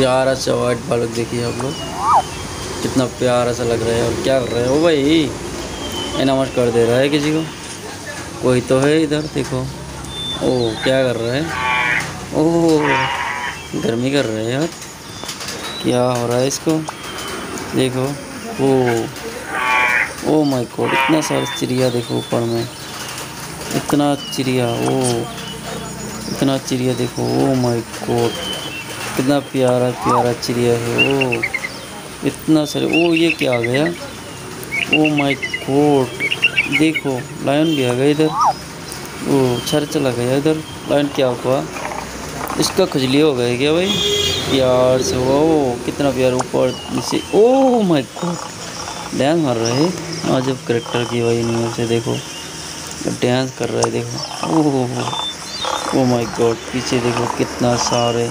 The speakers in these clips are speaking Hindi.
प्यारा सा वाइट बालक देखिए आप लोग। कितना प्यारा सा लग रहा है और क्या कर रहे हो भाई? नमस्कार दे रहा है किसी को। कोई तो है इधर, देखो। ओ, क्या कर रहा है? ओह गर्मी कर रहे हैं यार। क्या हो रहा है इसको? देखो। ओ ओ माय गॉड इतना सारा चिड़िया देखो ऊपर में। इतना चिड़िया, ओ, इतना चिड़िया देखो। ओ माय गॉड कितना प्यारा प्यारा चिड़िया है, ओ, इतना सारे, ओ, ये क्या आ गया? ओ माय गॉड, देखो लायन भी आ गया इधर। ओ, छर चला गया इधर लायन क्या हुआ? इसका खजली हो गया क्या भाई? प्यार से, ओ, कितना प्यार, ऊपर नीचे ओ माय गॉड डांस मार रहा है। आज जब करेक्टर की भाई नहीं से देखो डांस कर रहा है, देखो ओह ओ माय गॉड, पीछे देखो, कितना सारे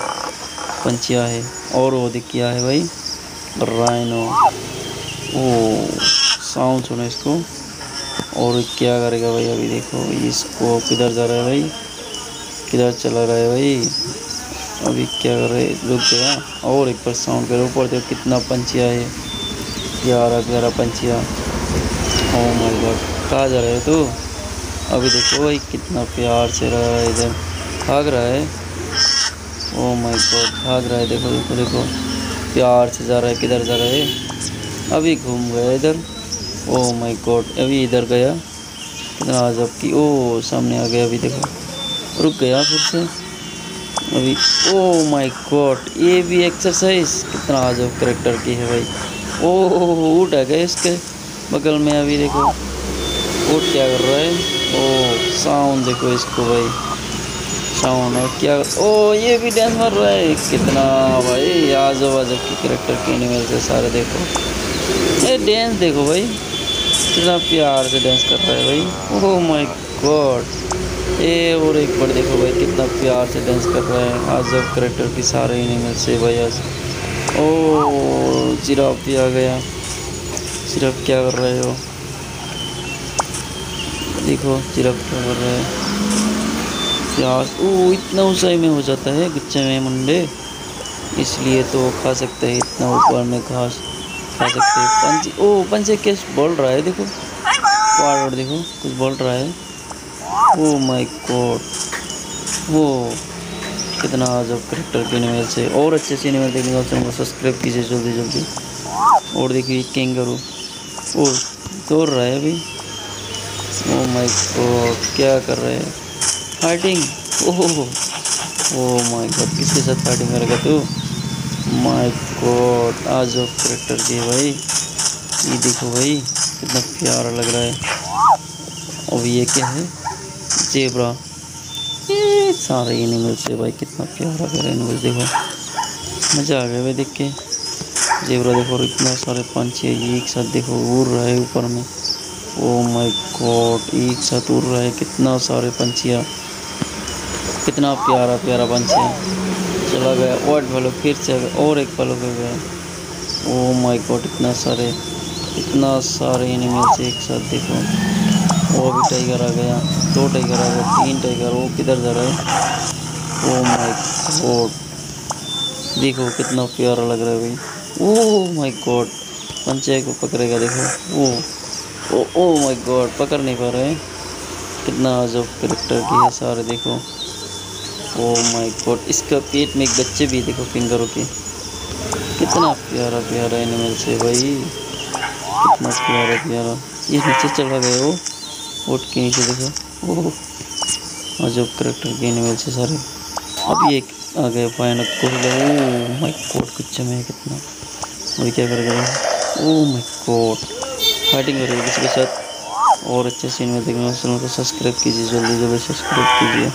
पंछिया है, और वो दिख है भाई राइनो ओ साउंड सुनो इसको। और क्या करेगा भाई, अभी देखो, इसको किधर जा रहा है भाई? किधर चला रहा है भाई? अभी क्या कर रहे रुक गया। और एक बार साउंड करो, ऊपर देखो कितना पंछिया है। प्यारा प्यारा पंछिया ओ माय गॉड कहाँ जा रहे हो तू? अभी देखो भाई, कितना प्यार से रहा है इधर। भाग रहा है। ओ माय गॉड भाग रहा है देखो देखो देखो प्यार से जा रहा है, किधर जा रहा है? अभी घूम गया इधर। ओ माय गॉड अभी इधर गया। कितना आजब की ओ सामने आ गया अभी देखो। रुक गया फिर से। अभी ओ माय गॉड ये भी एक्सरसाइज कितना आजब करेक्टर की है भाई। ओ उठ आ गया इसके। बगल में अभी देखो। उठ क्या कर रहा है? ओ साउंड देखो इसको भाई। साउंड और क्या? ओ, ये भी डांस मार रहा है। कितना भाई आजो बाजो की करेक्टर के एनिमल से सारे देखो। ये डांस देखो भाई। कितना प्यार से डांस कर रहा है भाई। ओह माय गॉड ये और एक बार देखो भाई, कितना प्यार से डांस कर रहा है। आज जब करेक्टर के सारे एनिमल से भाई आज। ओ, जिराफ भी आ गया। सिर्फ़ क्या कर रहे हो? देखो, जिराफ क्या कर रहे है। प्याज ओ इतना ऊंचाई में हो जाता है गुच्छे में मुंडे। इसलिए तो खा सकते हैं, इतना ऊपर में घास खा सकते हैं। पंच ओ पंचे कैस बोल रहा है, देखो। पार देखो, कुछ बोल रहा है। ओ माय गॉड वो कितना अजब करेक्टर के एनिमल से और अच्छे से एनिमल देखने का चैनल सब्सक्राइब कीजिए जल्दी जल्दी। और देखिए किंग कैंगरू ओ दौड़ रहा है अभी। ओ माय गॉड क्या कर रहे हैं? फाइटिंग ओह माय गॉड किसके साथ फाइटिंग करेगा तू? माय गॉड आज ऑफ़ करेक्टर की भाई। ये देखो भाई, कितना प्यारा लग रहा है। और ये क्या है? जेबरा सारे एनिमल्स है भाई, कितना प्यारा प्यारा एनिमल्स देखो। मज़ा आ गया भाई देख के। जेबरा देखो इतना सारे पंछी है एक साथ देखो, उड़ रहा है ऊपर में। ओ माय गॉड एक साथ उड़ रहा है, कितना सारे पंछियाँ। कितना प्यारा प्यारा पंछी चला गया वाइट फलो फिर से और एक फलो हो गया ओ माय गॉड इतना सारे इतना सारे एनिमल्स एक साथ देखो। वो भी टाइगर आ गया, दो टाइगर आ गया तीन टाइगर वो किधर जा रहा है? ओ माय गॉड देखो कितना प्यारा लग रहा है भाई। ओ माय गॉड पंचे को पकड़ेगा, देखो। ओ ओ ओ माय गॉड पकड़ नहीं पा रहे कितना अजब करेक्टर की है सारे, देखो। ओ माय गॉड इसका पेट में एक बच्चे भी देखो फिंगरों के। कितना प्यारा प्यारा एनिमल से भाई। कितना प्यारा प्यारा। ये नीचे चला गया वो। उठ के नीचे देखो। ओह अजब करेक्टर के एनिमल से सारे। अभी एक आ गए भयानक को ओ माय गॉड कुछ में कितना। और क्या करेगा ओ माय गॉड फाइटिंग करेगा किसी के साथ। और अच्छे सीन में देखना को सब्सक्राइब कीजिए, जल्दी जल्दी सब्सक्राइब कीजिए।